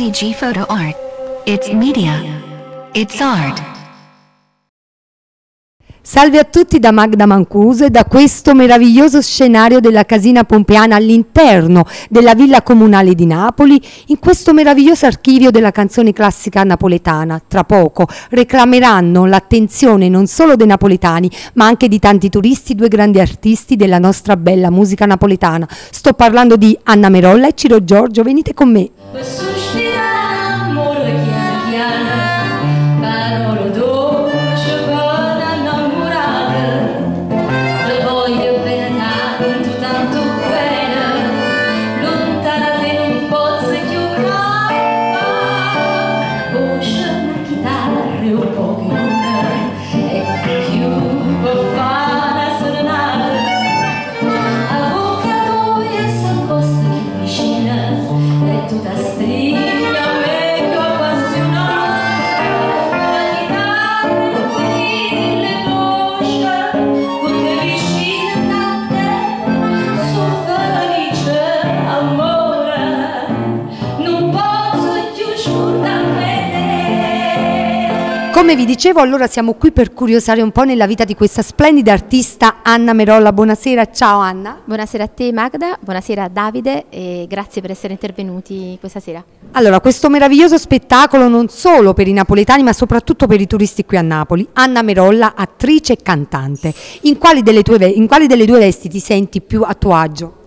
SDG Photo Art. It's media. It's art. Salve a tutti da Magda Mancuso e da questo meraviglioso scenario della casina pompeana all'interno della villa comunale di Napoli, in questo meraviglioso archivio della canzone classica napoletana. Tra poco reclameranno l'attenzione non solo dei napoletani, ma anche di tanti turisti, due grandi artisti della nostra bella musica napoletana. Sto parlando di Anna Merolla e Ciro Giorgio, venite con me. Come vi dicevo, allora siamo qui per curiosare un po' nella vita di questa splendida artista Anna Merolla. Buonasera, ciao Anna. Buonasera a te Magda, buonasera a Davide e grazie per essere intervenuti questa sera. Allora, questo meraviglioso spettacolo non solo per i napoletani ma soprattutto per i turisti qui a Napoli. Anna Merolla, attrice e cantante. In quali delle, tue, in quali delle due vesti ti senti più a tuo agio?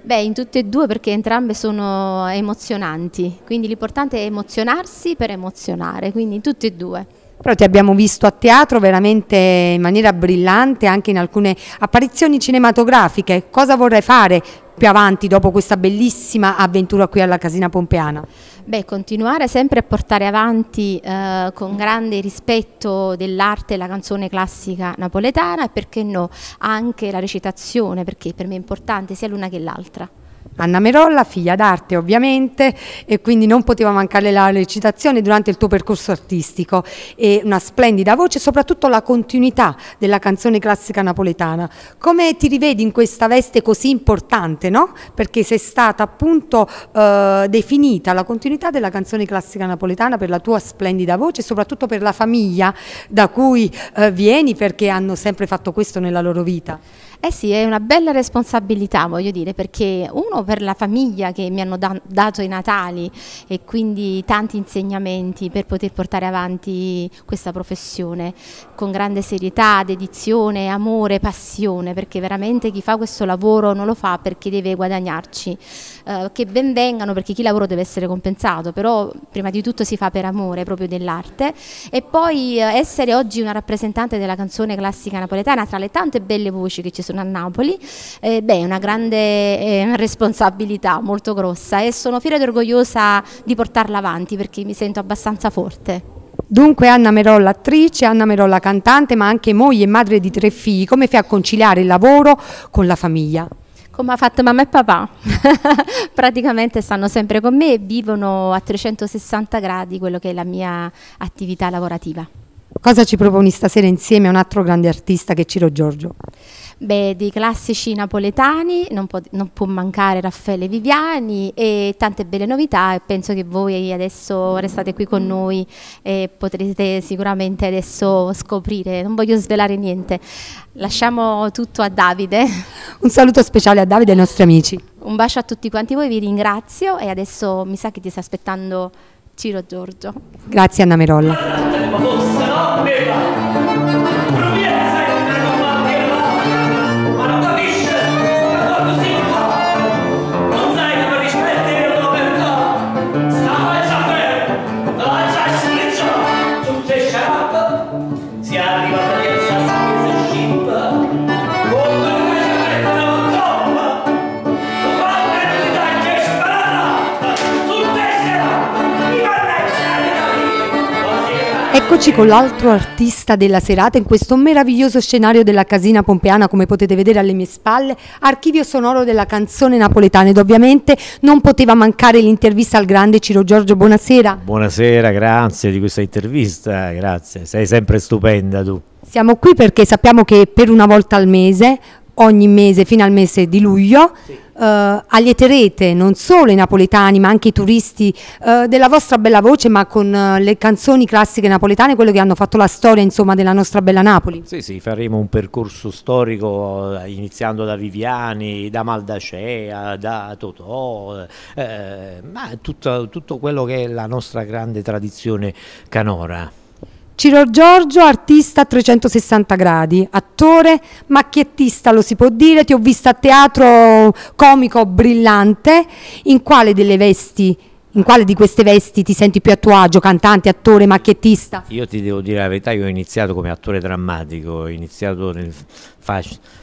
Beh, in tutte e due perché entrambe sono emozionanti, quindi l'importante è emozionarsi per emozionare, quindi in tutte e due. Però ti abbiamo visto a teatro veramente in maniera brillante, anche in alcune apparizioni cinematografiche. Cosa vorrai fare più avanti dopo questa bellissima avventura qui alla Casina Pompeana? Beh, continuare sempre a portare avanti eh, con grande rispetto dell'arte la canzone classica napoletana e perché no, anche la recitazione, perché per me è importante sia l'una che l'altra. Anna Merolla, figlia d'arte ovviamente, e quindi non poteva mancare la recitazione durante il tuo percorso artistico e una splendida voce, soprattutto la continuità della canzone classica napoletana. Come ti rivedi in questa veste così importante, no? Perché sei stata appunto eh, definita la continuità della canzone classica napoletana per la tua splendida voce e soprattutto per la famiglia da cui eh, vieni perché hanno sempre fatto questo nella loro vita. Eh sì, è una bella responsabilità, voglio dire, perché uno per la famiglia che mi hanno da dato i Natali e quindi tanti insegnamenti per poter portare avanti questa professione con grande serietà, dedizione, amore, passione, perché veramente chi fa questo lavoro non lo fa perché deve guadagnarci, eh, che ben vengano perché chi lavora deve essere compensato, però prima di tutto si fa per amore proprio dell'arte. E poi eh, essere oggi una rappresentante della canzone classica napoletana tra le tante belle voci che ci sono sono a Napoli, eh, beh, è una grande eh, responsabilità molto grossa e sono fiera ed orgogliosa di portarla avanti perché mi sento abbastanza forte. Dunque Anna Merolla attrice, Anna Merolla cantante, ma anche moglie e madre di tre figli, come fai a conciliare il lavoro con la famiglia? Come ha fatto mamma e papà, praticamente stanno sempre con me e vivono a 360 gradi quello che è la mia attività lavorativa. Cosa ci proponi stasera insieme a un altro grande artista che è Ciro Giorgio? Beh, dei classici napoletani, non può, non può, mancare Raffaele Viviani e tante belle novità e penso che voi adesso restate qui con noi e potrete sicuramente adesso scoprire, non voglio svelare niente, lasciamo tutto a Davide. Un saluto speciale a Davide e ai nostri amici. Un bacio a tutti quanti voi, vi ringrazio e adesso mi sa che ti sta aspettando Ciro Giorgio. Grazie Anna Merolla. Amen. Eccoci con l'altro artista della serata in questo meraviglioso scenario della Casina Pompeana, come potete vedere alle mie spalle, archivio sonoro della canzone napoletana ed ovviamente non poteva mancare l'intervista al grande Ciro Giorgio, buonasera. Buonasera, grazie di questa intervista, grazie, sei sempre stupenda tu. Siamo qui perché sappiamo che per una volta al mese ogni mese fino al mese di luglio. Eh, allieterete non solo i napoletani ma anche i turisti eh, della vostra bella voce ma con eh, le canzoni classiche napoletane, quelle che hanno fatto la storia insomma della nostra bella Napoli. Sì, sì, faremo un percorso storico eh, iniziando da Viviani, da Maldacea, da Totò, eh, ma tutto, tutto quello che è la nostra grande tradizione canora. Ciro Giorgio, artista a 360 gradi, attore, macchiettista lo si può dire, ti ho visto a teatro comico brillante, in quale delle vesti, in quale di queste vesti ti senti più a tuo agio, cantante, attore, macchiettista? Io ti devo dire la verità, io ho iniziato come attore drammatico, ho iniziato nel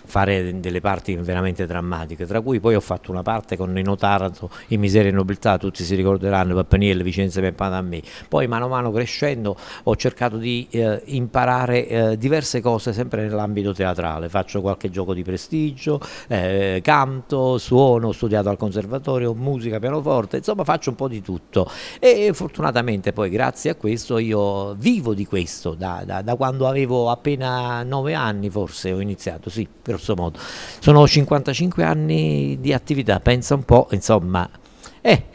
fare delle parti veramente drammatiche, tra cui poi ho fatto una parte con Nino Taranto in Miseria e Nobiltà, tutti si ricorderanno, Pappaniello, Vicenza Pempata a me. Poi mano a mano crescendo ho cercato di eh, imparare eh, diverse cose sempre nell'ambito teatrale, faccio qualche gioco di prestigio, eh, canto, suono, ho studiato al conservatorio, musica, pianoforte, insomma faccio un po' di tutto e fortunatamente poi grazie a questo io vivo di questo, da, da, da quando avevo appena nove anni forse ho iniziato, sì, grosso modo. Sono 55 anni di attività, pensa un po', insomma, eh,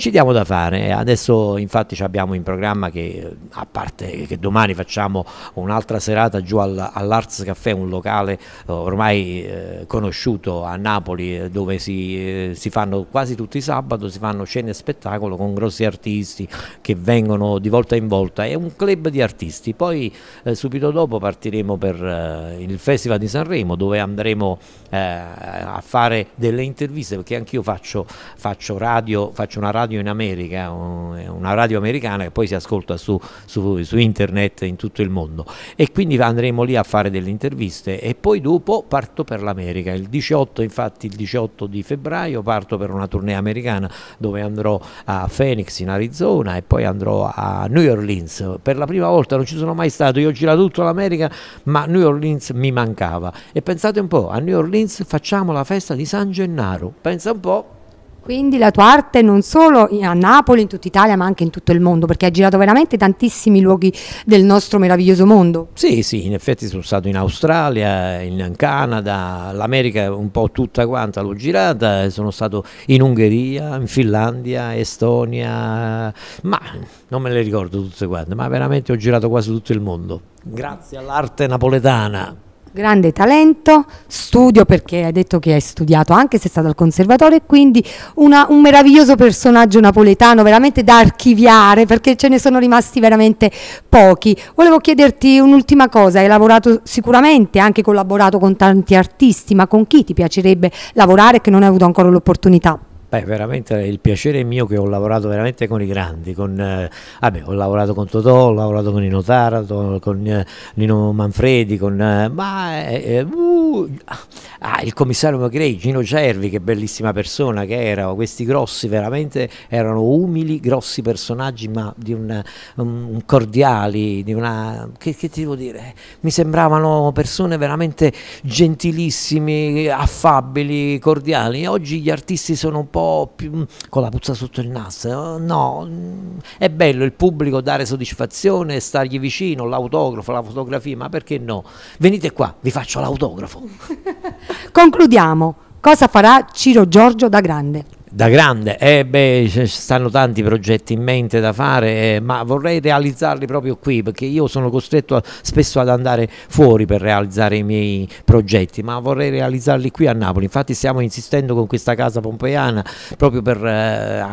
ci diamo da fare. Adesso infatti abbiamo in programma che, a parte che domani facciamo un'altra serata giù al, all'Arts Café, un locale eh, ormai eh, conosciuto a Napoli eh, dove si, eh, si, fanno quasi tutti i sabato, si fanno scene e spettacolo con grossi artisti che vengono di volta in volta, è un club di artisti. Poi eh, subito dopo partiremo per eh, il Festival di Sanremo dove andremo a fare delle interviste perché anch'io faccio, faccio radio, faccio una radio radio in America, una radio americana che poi si ascolta su, su, su, internet in tutto il mondo. E quindi andremo lì a fare delle interviste e poi dopo parto per l'America, il 18 infatti il 18 di febbraio parto per una tournée americana dove andrò a Phoenix in Arizona e poi andrò a New Orleans, per la prima volta non ci sono mai stato, io ho girato tutta l'America ma New Orleans mi mancava. E pensate un po', a New Orleans facciamo la festa di San Gennaro, pensa un po' Quindi la tua arte non solo a Napoli, in tutta Italia, ma anche in tutto il mondo, perché hai girato veramente tantissimi luoghi del nostro meraviglioso mondo. Sì, sì, in effetti sono stato in Australia, in Canada, l'America un po' tutta quanta l'ho girata, sono stato in Ungheria, in Finlandia, Estonia, ma non me le ricordo tutte quante, ma veramente ho girato quasi tutto il mondo. Grazie all'arte napoletana grande talento, studio perché hai detto che hai studiato anche se è stato al conservatorio e quindi una, un meraviglioso personaggio napoletano veramente da archiviare perché ce ne sono rimasti veramente pochi. Volevo chiederti un'ultima cosa, hai lavorato sicuramente, anche collaborato con tanti artisti, ma con chi ti piacerebbe lavorare che non hai avuto ancora l'opportunità? Beh, veramente il piacere mio che ho lavorato veramente con i grandi, con, eh, vabbè, ho lavorato con Totò, ho lavorato con Nino Tarato, con eh, Nino Manfredi, con, eh, ma, eh, eh, ah, il commissario Macrei, Gino Cervi, che bellissima persona che era, questi grossi veramente erano umili, grossi personaggi, ma di un, un cordiali, di una, che, che ti devo dire, mi sembravano persone veramente gentilissimi, affabili, cordiali, oggi gli artisti sono un po' più mm, con la puzza sotto il naso. No, mm, è bello il pubblico dare soddisfazione, stargli vicino, l'autografo, la fotografia, ma perché no? Venite qua, vi faccio l'autografo. Concludiamo. Cosa farà Ciro Giorgio da grande? Da grande, eh beh, ci stanno tanti progetti in mente da fare, eh, ma vorrei realizzarli proprio qui perché io sono costretto a, spesso ad andare fuori per realizzare i miei progetti, ma vorrei realizzarli qui a Napoli. Infatti stiamo insistendo con questa casa pompeiana proprio per, eh,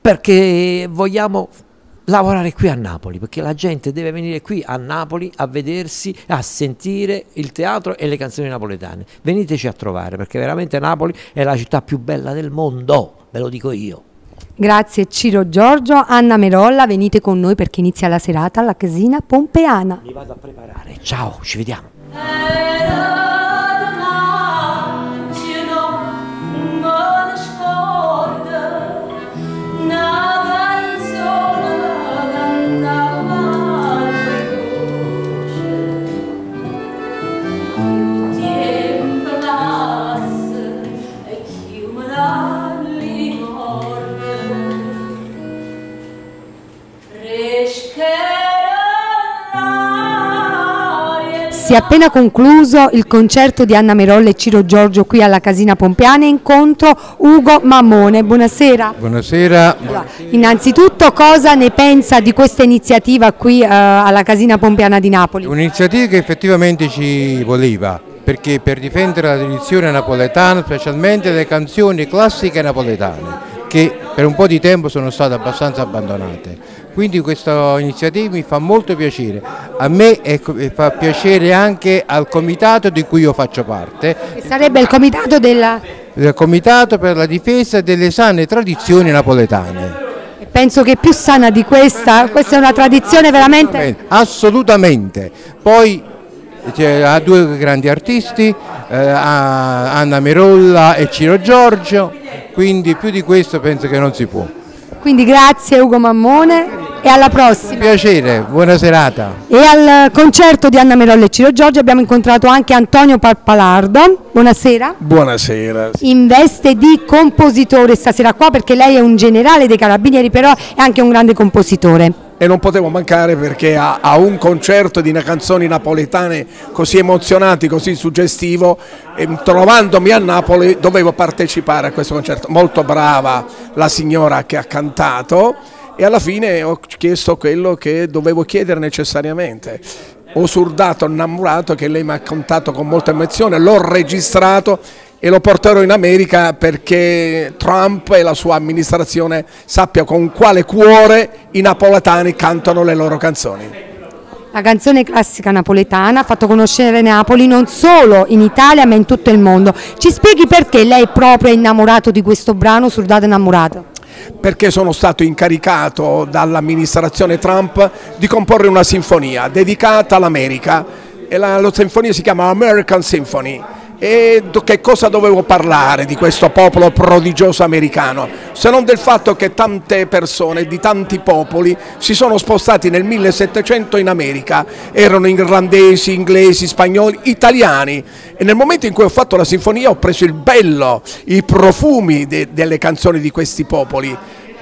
perché vogliamo lavorare qui a Napoli, perché la gente deve venire qui a Napoli a vedersi, a sentire il teatro e le canzoni napoletane. Veniteci a trovare, perché veramente Napoli è la città più bella del mondo, ve lo dico io. Grazie Ciro Giorgio, Anna Merolla, venite con noi perché inizia la serata alla casina pompeana. Mi vado a preparare, ciao, ci vediamo. Si è appena concluso il concerto di Anna Merolla e Ciro Giorgio qui alla Casina Pompeana incontro Ugo Mammone. Buonasera. Buonasera. Innanzitutto cosa ne pensa di questa iniziativa qui eh, alla Casina Pompeana di Napoli? Un'iniziativa che effettivamente ci voleva perché per difendere la tradizione napoletana, specialmente le canzoni classiche napoletane che per un po' di tempo sono state abbastanza abbandonate. Quindi questa iniziativa mi fa molto piacere, a me e fa piacere anche al comitato di cui io faccio parte. Che sarebbe il comitato della... del comitato per la difesa delle sane tradizioni napoletane. Penso che più sana di questa, questa è una tradizione veramente... Assolutamente. Poi ha due grandi artisti, eh, Anna Merolla e Ciro Giorgio, quindi più di questo penso che non si può. Quindi grazie Ugo Mammone e alla prossima. Piacere, buona serata. E al concerto di Anna Merolla e Ciro Giorgio abbiamo incontrato anche Antonio Pappalardo. Buonasera. Buonasera. In veste di compositore stasera qua perché lei è un generale dei carabinieri però è anche un grande compositore e non potevo mancare perché a, a, un concerto di canzoni napoletane così emozionanti, così suggestivo, e, trovandomi a Napoli dovevo partecipare a questo concerto. Molto brava la signora che ha cantato e alla fine ho chiesto quello che dovevo chiedere necessariamente. Ho surdato, innamorato che lei mi ha cantato con molta emozione, l'ho registrato e lo porterò in America perché Trump e la sua amministrazione sappia con quale cuore i napoletani cantano le loro canzoni. La canzone classica napoletana ha fatto conoscere Napoli non solo in Italia ma in tutto il mondo. Ci spieghi perché lei proprio è innamorato di questo brano, Surdato Innamorato? Perché sono stato incaricato dall'amministrazione Trump di comporre una sinfonia dedicata all'America. E la, la sinfonia si chiama American Symphony e che cosa dovevo parlare di questo popolo prodigioso americano, se non del fatto che tante persone di tanti popoli si sono spostati nel 1700 in America, erano irlandesi, inglesi, spagnoli, italiani. E nel momento in cui ho fatto la sinfonia ho preso il bello, i profumi de delle canzoni di questi popoli.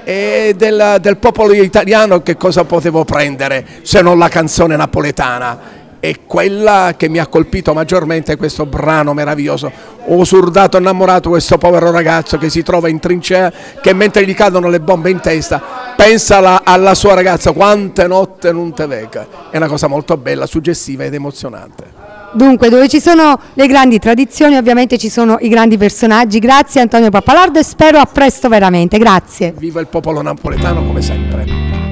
E del, del popolo italiano che cosa potevo prendere se non la canzone napoletana e quella che mi ha colpito maggiormente questo brano meraviglioso. Ho surdato innamorato questo povero ragazzo che si trova in trincea, che mentre gli cadono le bombe in testa, pensa alla, alla sua ragazza, quante notte non te vega. È una cosa molto bella, suggestiva ed emozionante. Dunque, dove ci sono le grandi tradizioni, ovviamente ci sono i grandi personaggi. Grazie Antonio Pappalardo e spero a presto veramente. Grazie. Viva il popolo napoletano come sempre.